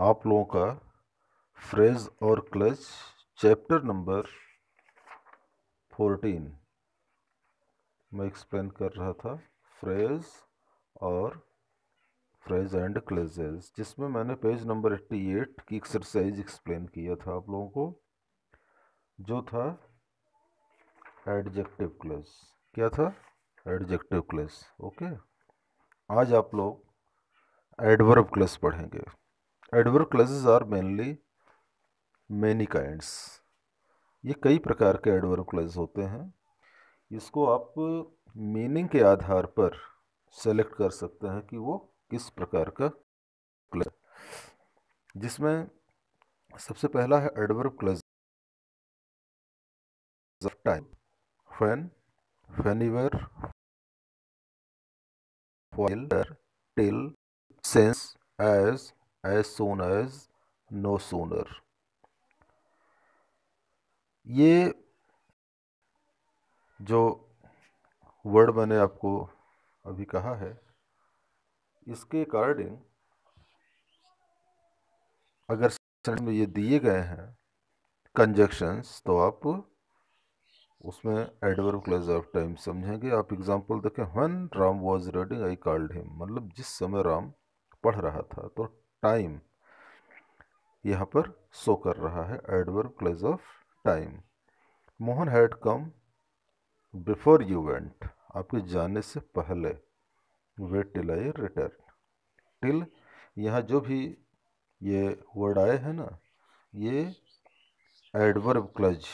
आप लोगों का फ्रेज और क्लच, चैप्टर नंबर फोर्टीन। मैं एक्सप्लेन कर रहा था, फ्रेज और फ्रेज एंड क्लेजेस जिसमें मैंने पेज नंबर 88 की एक्सरसाइज एक्सप्लेन किया था आप लोगों को, जो था एडजेक्टिव क्लेज क्या था? एडजेक्टिव क्लेज ओके आज आप लोग एडवर्ब क्लस पढ़ेंगे। Adverb clauses are mainly many kinds ये कई प्रकार के एडवर्ब क्लस होते हैं। इसको आप मीनिंग के आधार पर सेलेक्ट कर सकते हैं कि वो किस प्रकार का क्लस जिसमें सबसे पहला है adverb clause time when whenever while, till, since, as, soon as no sooner ये जो वर्ड मैंने आपको अभी कहा है इसके अकॉर्डिंग अगर में ये दिए गए हैं कंजक्शंस तो आप उसमें एडवर्ब क्लेज ऑफ़ टाइम समझेंगे। आप एग्जांपल देखें one Ram was reading I called him मतलब जिस समय राम पढ़ रहा था तो टाइम। यहाँ पर शो कर रहा है adverb clause of time. Mohan had come before you went. आपके जाने से पहले wait till I return. Till, यहाँ जो भी ये वर्ड आए हैं ना, ये adverb clause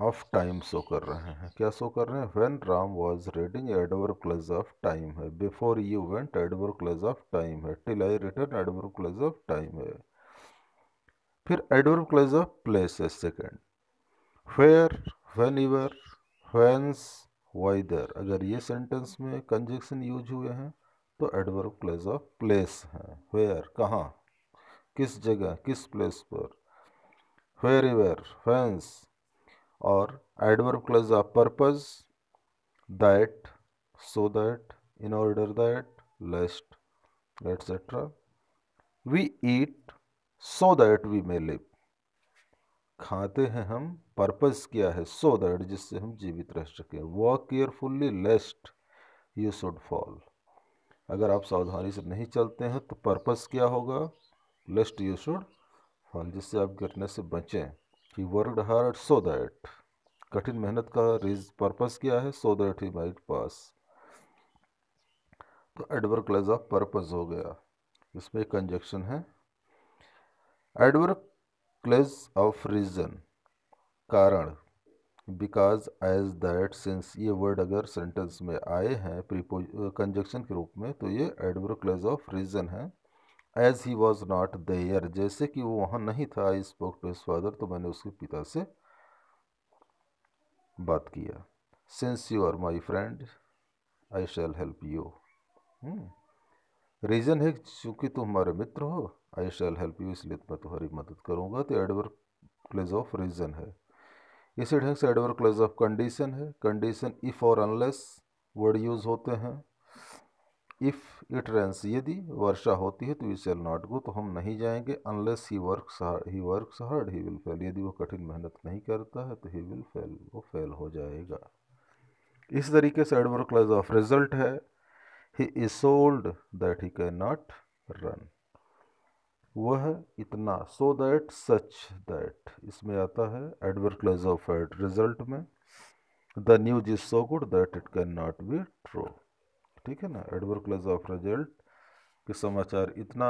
of time show कर रहे हैं। क्या शो कर रहे हैं? When Ram was reading adverb clause of time है। Before you went adverb clause of time है। Till I return adverb clause of time है। फिर एडवर क्लज ऑफ़ प्लेस है second where wherever whence whither अगर ये sentence में conjunction use हुए हैं तो एडवर्ब क्लेज ऑफ़ प्लेस है। वेयर कहाँ? किस जगह? किस प्लेस पर? Wherever whence or adverb clause of purpose, that, so that, in order that lest etc we eat so that we may live. खाते हैं हम पर्पस क्या है सो दैट जिससे हम जीवित रह सकें। Walk carefully lest you should fall अगर आप सावधानी से नहीं चलते हैं तो पर्पस क्या होगा? लेस्ट यू शुड फॉल जिससे आप गिरने से बचें। He worked hard so that कठिन मेहनत का रीज पर्पस क्या है सो दैट ही माइट पास तो एडवर्क क्लेज ऑफ़ पर्पस हो गया। इसमें एक कंजक्शन है। एडवर्क क्लेज ऑफ़ रीजन कारण बिकॉज़ एज दैट सिंस ये वर्ड अगर सेंटेंस में आए हैं प्रीपोज कंजक्शन के रूप में तो ये एडवर्क क्लेज ऑफ़ रीजन है। As he was not there जैसे कि वो वहाँ नहीं था I spoke to his father तो मैंने उसके पिता से बात किया। Since you are my friend I shall help you reason है, चूँकि तुम हमारे मित्र हो आई शैल हेल्प यू इसलिए मैं तुम्हारी मदद करूँगा। तो एडवर्क क्लेज ऑफ़ रीज़न है। इसी ढंग से एडवर्क क्लेज ऑफ़ कंडीशन है। कंडीशन इफ़ और अनलेस वर्ड यूज़ होते हैं। इफ़ इट रेंस यदि वर्षा होती है तो वी शेल नॉट गो तो हम नहीं जाएँगे unless he work he work hard he will fail यदि वो कठिन मेहनत नहीं करता है तो ही विल फेल वो फेल हो जाएगा। इस तरीके से एडवर्क क्लास ऑफ़ रिज़ल्ट है। He is so old that he can not run वह इतना सो दैट सच दैट इसमें आता है एडवर्क क्लास ऑफ़ रिज़ल्ट में। The news is so good that it can not be true ठीक है ना? एडवर्क क्लज ऑफ़ रिज़ल्ट कि समाचार इतना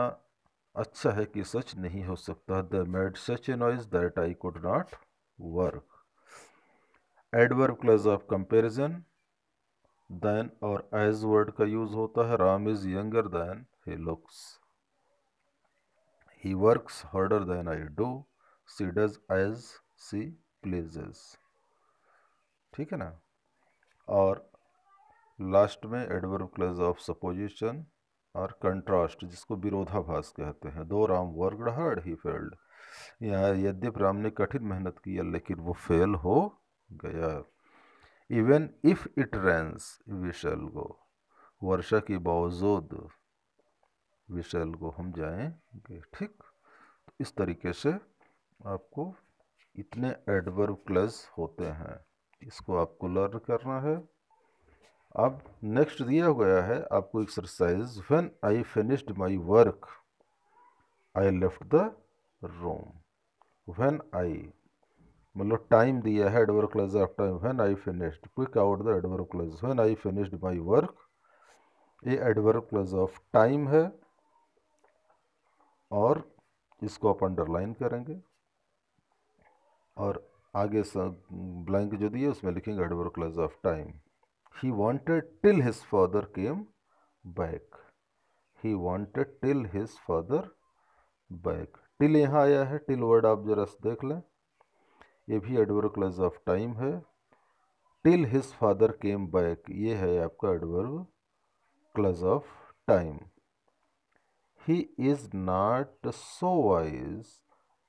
अच्छा है कि सच नहीं हो सकता। The made such a noise that I could not work adverb clause of comparison than और एज वर्ड का यूज़ होता है। Ram is younger than he looks he works harder than I do she does as she pleases ठीक है ना? और last में adverb clause of supposition और कंट्रास्ट, जिसको विरोधाभास कहते हैं। Though Ram worked hard he failed. यहाँ यद्यप राम ने कठिन मेहनत किया लेकिन वो फेल हो गया। Even if it rains we shall go वर्षा के बावजूद विशेल गो हम जाएँगे, ठीक? तो इस तरीके से आपको इतने एडवर्ब क्लज होते हैं। इसको आपको लर्न करना है। अब नेक्स्ट दिया गया है आपको exercise when I finished my work I left the room when I मतलब टाइम दिया है adverb clause of time when I finished quick out the adverb clause when I finished my work ये adverb clause of time है, और इसको आप underline करेंगे। और आगे ब्लैंक जो दिए, उसमें लिखेंगे adverb clause of time he wanted till his father came back he wanted till his father back till यहाँ आया है till वर्ड आप जरा देख लें ये भी एडवर्ब क्लज ऑफ़ टाइम है till his father came back ये है आपका adverb clause of time he is not so wise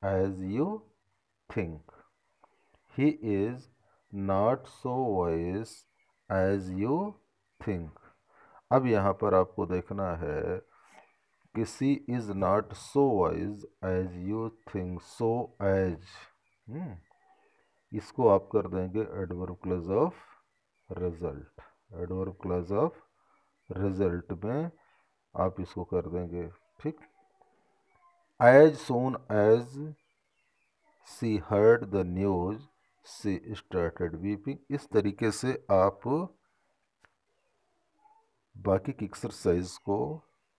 as you think he is not so wise as you think अब यहाँ पर आपको देखना है कि she is not so wise as you think so as इसको आप कर देंगे adverb clause of result adverb clause of result में आप इसको कर देंगे, ठीक? As soon as she heard the news she started weeping इस तरीके से आप बाकी की एक्सरसाइज को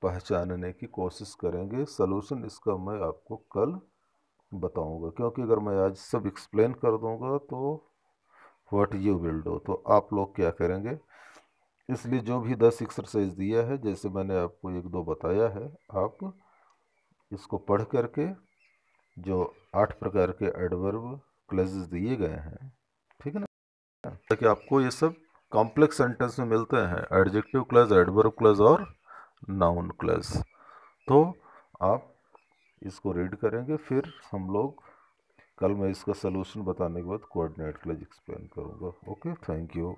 पहचानने की कोशिश करेंगे। सलूशन इसका मैं आपको कल बताऊँगा, क्योंकि अगर मैं आज सब एक्सप्लेन कर दूँगा तो व्हाट यू विल डू तो आप लोग क्या करेंगे? इसलिए जो भी दस एक्सरसाइज दिया है, जैसे मैंने आपको एक दो बताया है, आप इसको पढ़ करके जो आठ प्रकार के एडवर्ब क्लेजेस दिए गए हैं। ठीक है ना? ताकि आपको ये सब कॉम्प्लेक्स सेंटेंस में मिलते हैं। एडजेक्टिव क्लेज एडवर्ब क्लेज और नाउन क्लेज तो आप इसको रीड करेंगे, फिर हम लोग कल मैं इसका सलूशन बताने के बाद कोऑर्डिनेट क्लेज एक्सप्लेन करूँगा। Okay thank you